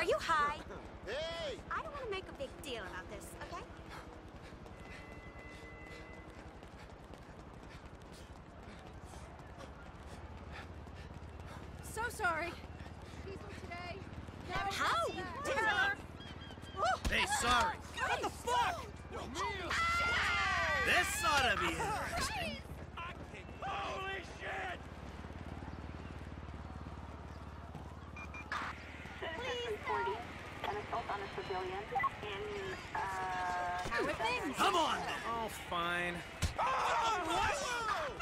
Are you high? Hey! I don't want to make a big deal about this, okay? So sorry. People today. How you dare! Hey, sorry. What the fuck? This ought to be interesting. On a civilian in, uh... How are things? Come on, then. Oh, fine. Ah, oh, what?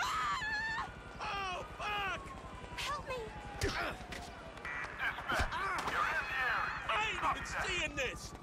Oh, ah, fuck! Help me! Dispatch, you're in here! I ain't even seeing this!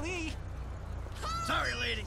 Holy! Sorry, lady.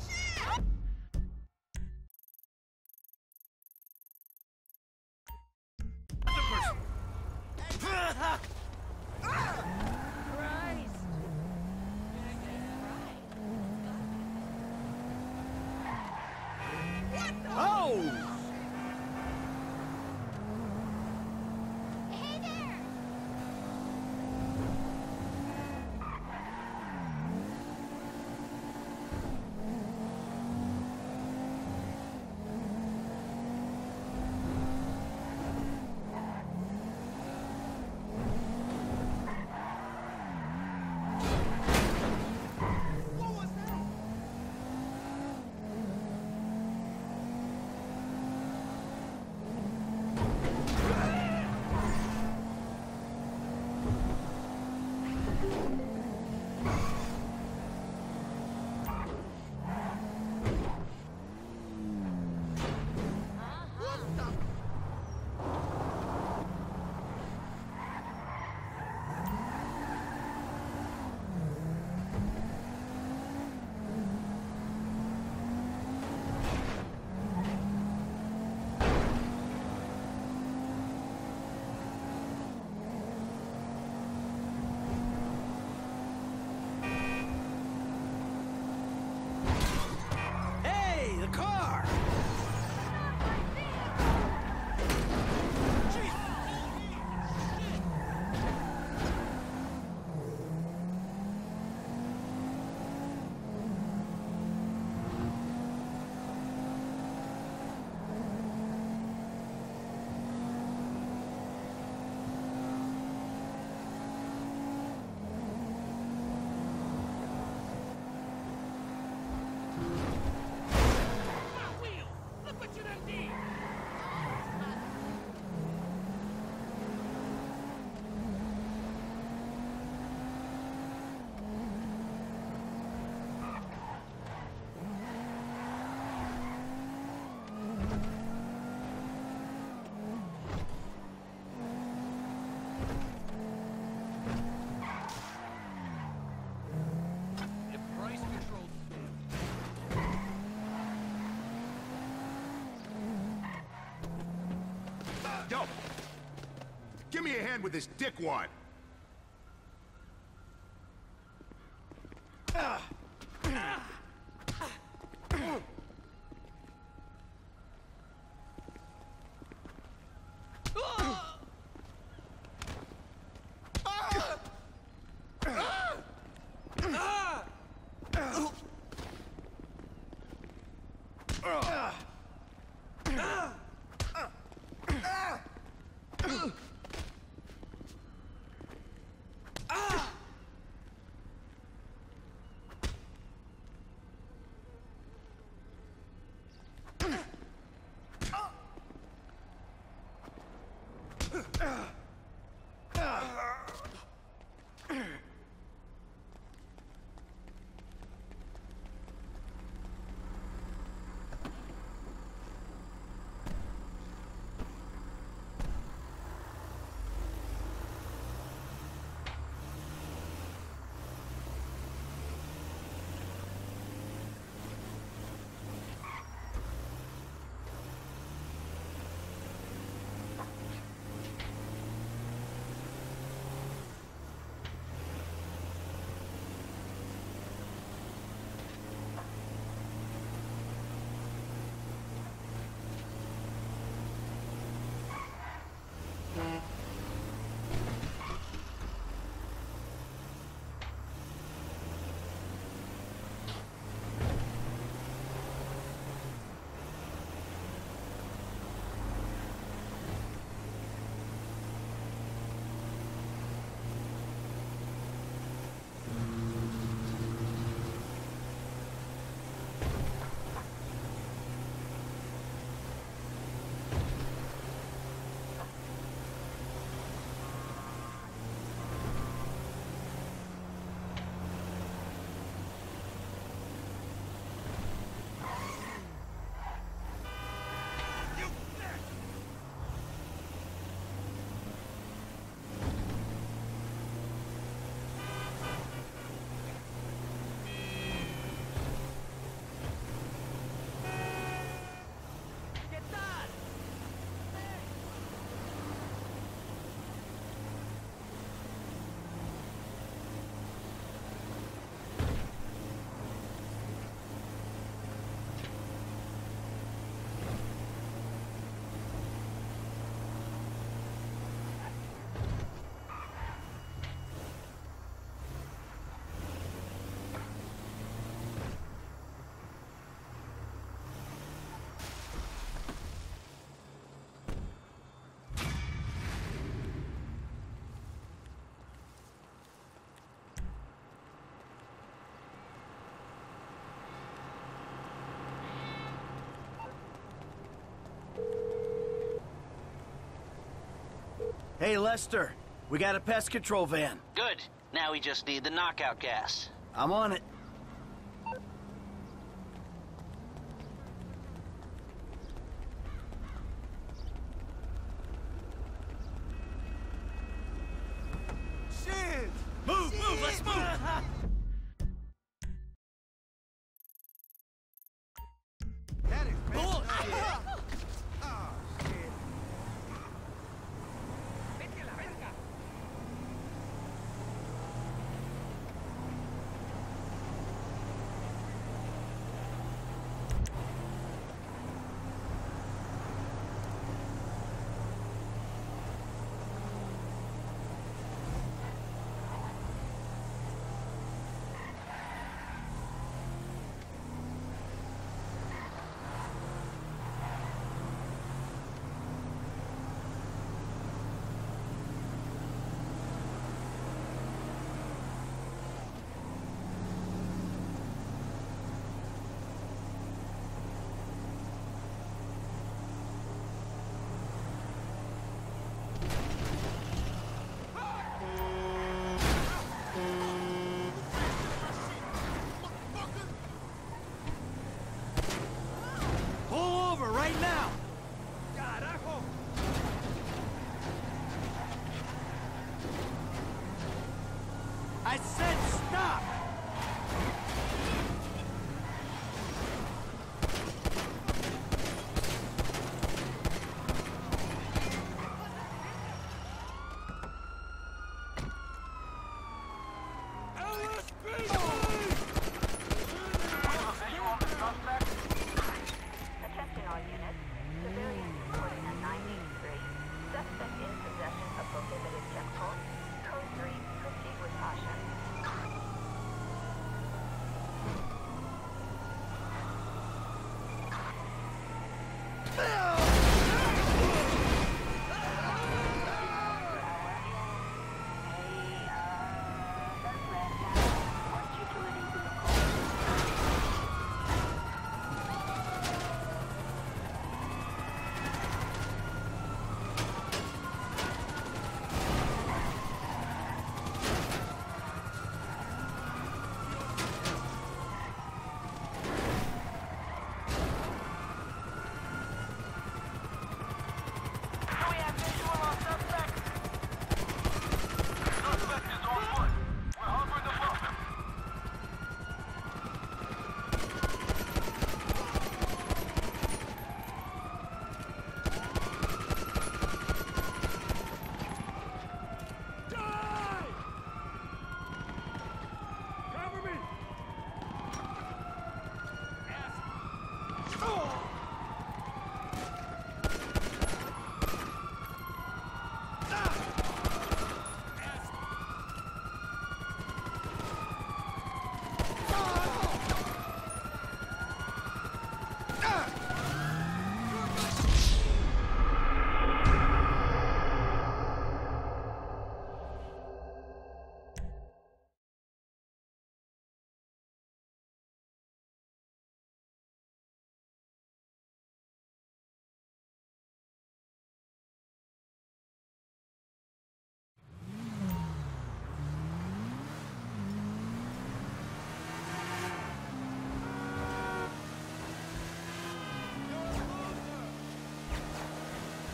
Hand with this dickwad. Hey, Lester. We got a pest control van. Good. Now we just need the knockout gas. I'm on it.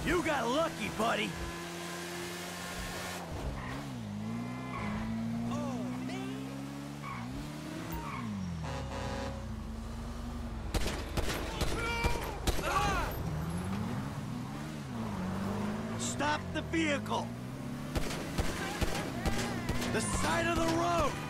You got lucky, buddy. Stop the vehicle! The side of the road!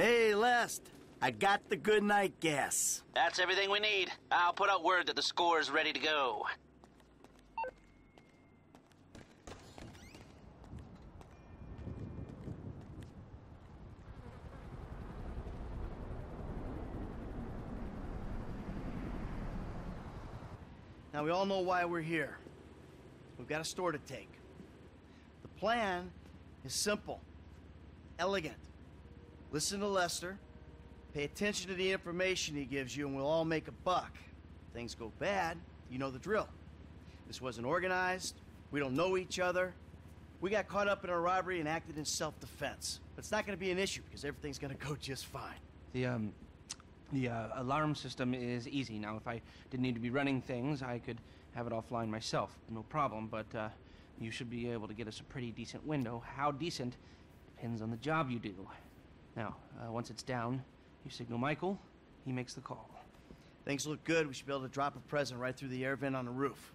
Hey, Lest. I got the good night gas. That's everything we need. I'll put out word that the score is ready to go. Now, we all know why we're here. We've got a store to take. The plan is simple, elegant. Listen to Lester, pay attention to the information he gives you, and we'll all make a buck. If things go bad, you know the drill. This wasn't organized, we don't know each other. We got caught up in a robbery and acted in self defense. But it's not going to be an issue because everything's going to go just fine. The um, the uh, alarm system is easy. Now, if I didn't need to be running things, I could have it offline myself, no problem. But uh, you should be able to get us a pretty decent window. How decent depends on the job you do. Now, uh, once it's down, you signal Michael, he makes the call. Things look good. We should be able to drop a present right through the air vent on the roof.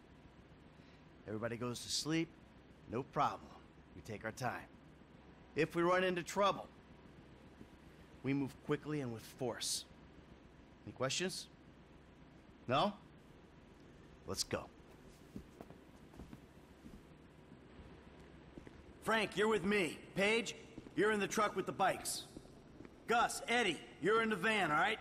Everybody goes to sleep. No problem. We take our time. If we run into trouble, we move quickly and with force. Any questions? No? Let's go. Frank, you're with me. Paige, you're in the truck with the bikes. Gus, Eddie, you're in the van, all right?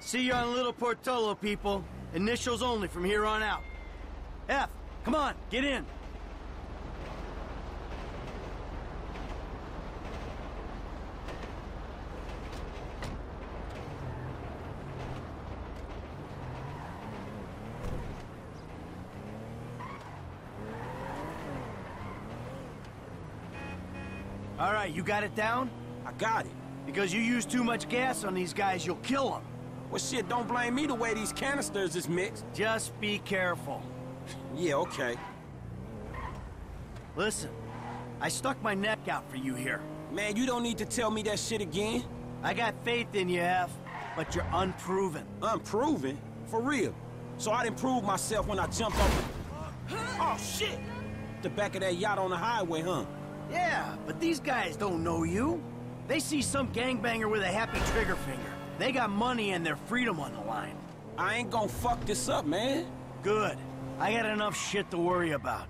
See you on Little Portola, people. Initials only from here on out. F, come on, get in. All right, you got it down? I got it. Because you use too much gas on these guys, you'll kill them. Well, shit, don't blame me the way these canisters is mixed. Just be careful. Yeah, okay. Listen, I stuck my neck out for you here. Man, you don't need to tell me that shit again. I got faith in you, F, but you're unproven. Unproven? For real. So I didn't prove myself when I jumped off the... Oh, shit! The back of that yacht on the highway, huh? Yeah, but these guys don't know you. They see some gangbanger with a happy trigger finger. They got money and their freedom on the line. I ain't gonna fuck this up, man. Good. I got enough shit to worry about.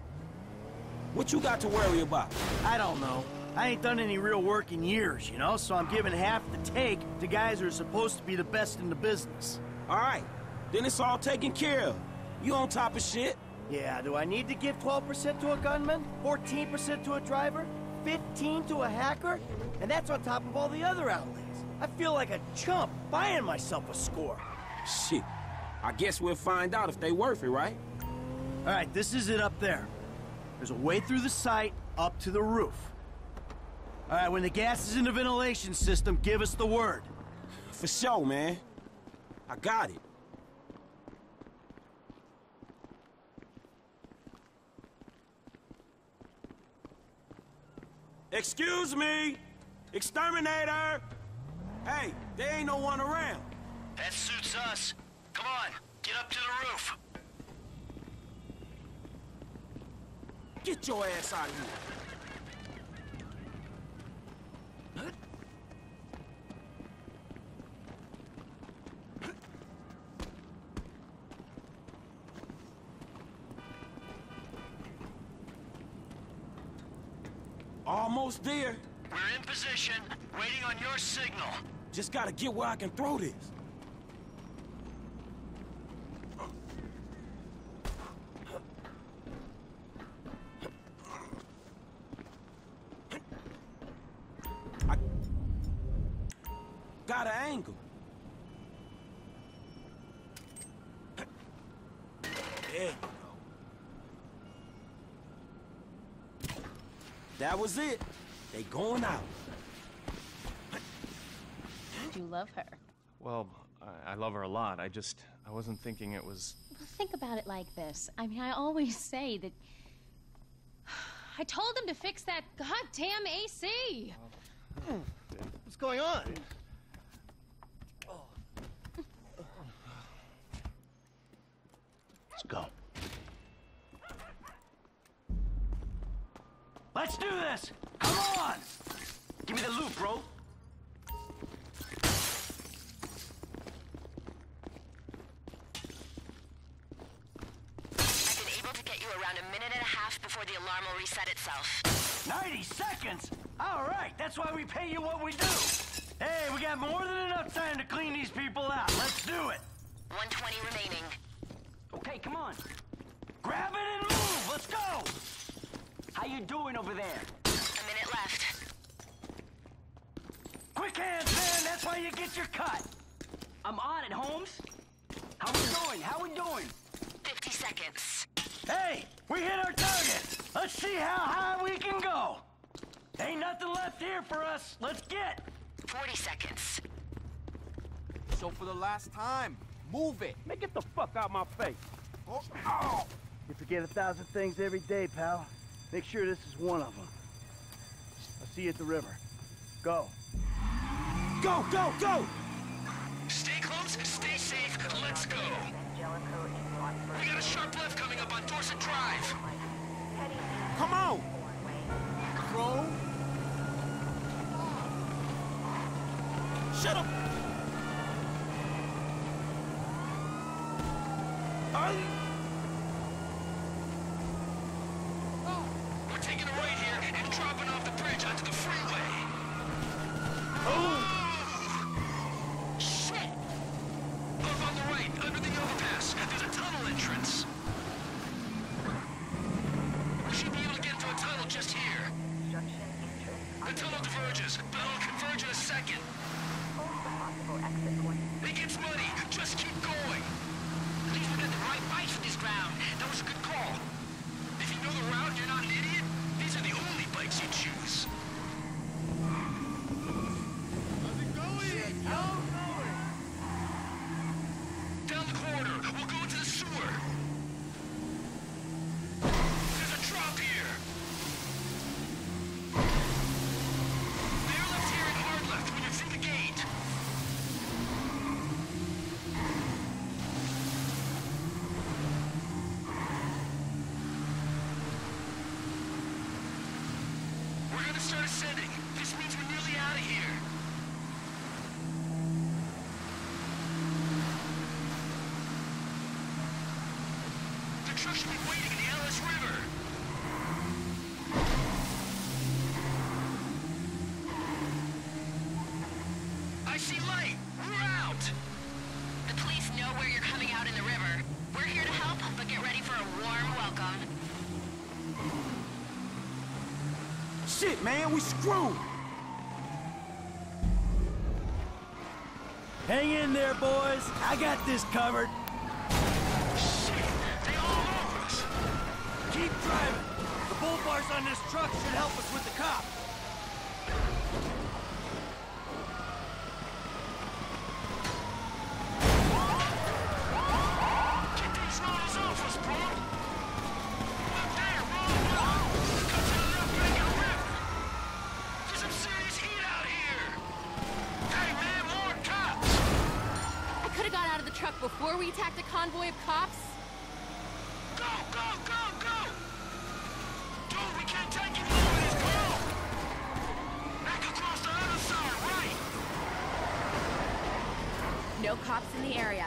What you got to worry about? I don't know. I ain't done any real work in years, you know, so I'm giving half the take to guys who are supposed to be the best in the business. All right, then it's all taken care of. You on top of shit? Yeah, do I need to give 12% to a gunman? 14% to a driver? 15 to a hacker? And that's on top of all the other outlays. I feel like a chump buying myself a score. Shit. I guess we'll find out if they worth it, right? All right, this is it up there. There's a way through the site up to the roof. All right, when the gas is in the ventilation system, give us the word. For sure, man. I got it. Excuse me! Exterminator! Hey, there ain't no one around. That suits us. Come on, get up to the roof. Get your ass out of here. Almost there. We're in position, waiting on your signal. Just gotta get where I can throw this. I got an angle. There you go. That was it. They going out. You love her. Well, I, I love her a lot. I just, I wasn't thinking it was. Well, Think about it like this. I mean, I always say that. I told them to fix that goddamn AC. What's going on? Let's do this! Come on! Give me the loot, bro. I've been able to get you around a minute and a half before the alarm will reset itself. 90 seconds? All right, that's why we pay you what we do. Hey, we got more than enough time to clean these people out. Let's do it. 120 remaining. Okay, come on. Grab it and move. Let's go. How you doing over there? A minute left. Quick hands, man. That's why you get your cut. I'm on it, Holmes. How we doing? How we doing? 50 seconds. Hey, we hit our target. Let's see how high we can go. Ain't nothing left here for us. Let's get. 40 seconds. So for the last time, move it. Man, get the fuck out my face. Oh, oh. You forget a thousand things every day, pal. Make sure this is one of them. I'll see you at the river. Go. Go, go, go! Stay close, stay safe, let's go. We got a sharp left coming up on Dorset Drive. Come on! Crow? Shut up! Shit, man, we screwed! Hang in there, boys. I got this covered. They all over us. Keep driving. The bull bars on this truck should help us with the cop. Get these rollers off us, bro. Up there, roll, roll. Cut to the left bank of the river. There's some serious heat out here. Hey, man, more cops. I could have got out of the truck before we attacked a convoy of cops. Go, go, go, go. Dude, we can't take any more of this, go. Back across the other side, right. No cops in the area.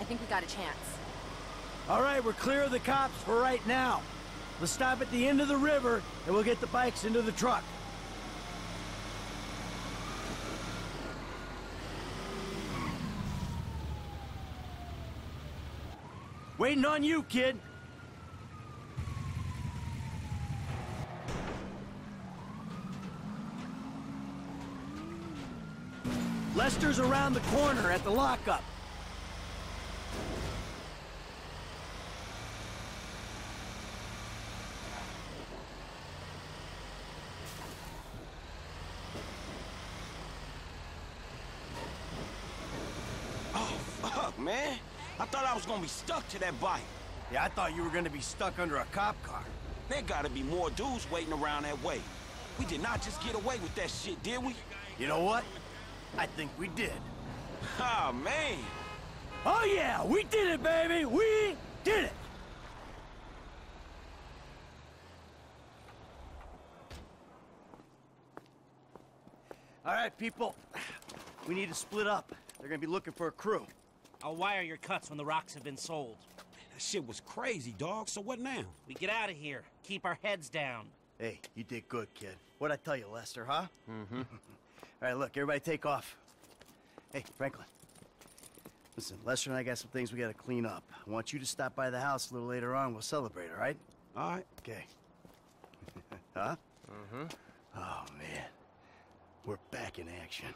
I think we got a chance. All right, we're clear of the cops for right now. Let's stop at the end of the river, and we'll get the bikes into the truck. Waiting on you, kid. Lester's around the corner at the lockup. Oh, fuck, man. I thought I was gonna be stuck to that bike. Yeah, I thought you were gonna be stuck under a cop car. There gotta be more dudes waiting around that way. We did not just get away with that shit, did we? You know what? I think we did. Ah, man. Oh yeah, we did it, baby! We did it! All right, people. We need to split up. They're gonna be looking for a crew. I'll wire your cuts when the rocks have been sold. That shit was crazy, dog. So what now? We get out of here. Keep our heads down. Hey, you did good, kid. What'd I tell you, Lester, huh? Mm-hmm. All right, look, everybody take off. Hey, Franklin. Listen, Lester and I got some things we gotta clean up. I want you to stop by the house a little later on. We'll celebrate, all right? All right. Okay. huh? Mm-hmm. Oh, man. We're back in action.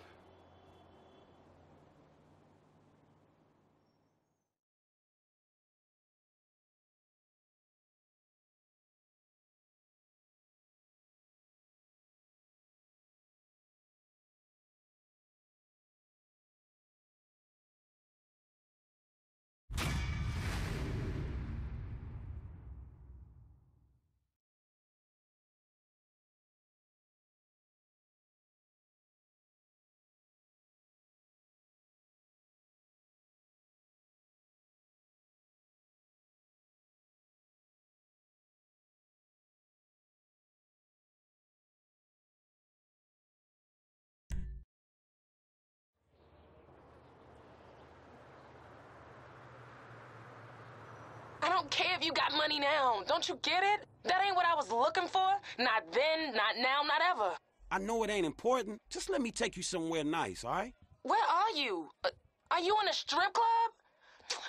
Don't care if you got money now. Don't you get it? That ain't what I was looking for. Not then, not now, not ever. I know it ain't important. Just let me take you somewhere nice, all right? Where are you? Uh, are you in a strip club?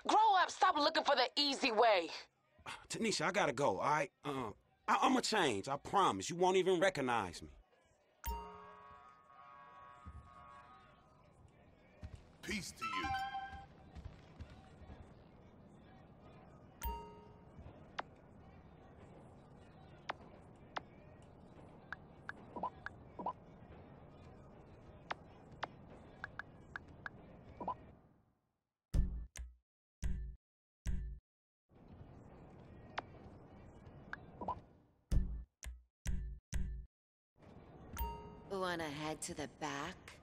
Grow up. Stop looking for the easy way. Tanisha, I gotta go, all right? Uh, I- I'ma change. I promise. You won't even recognize me. Peace to you. Wanna head to the back?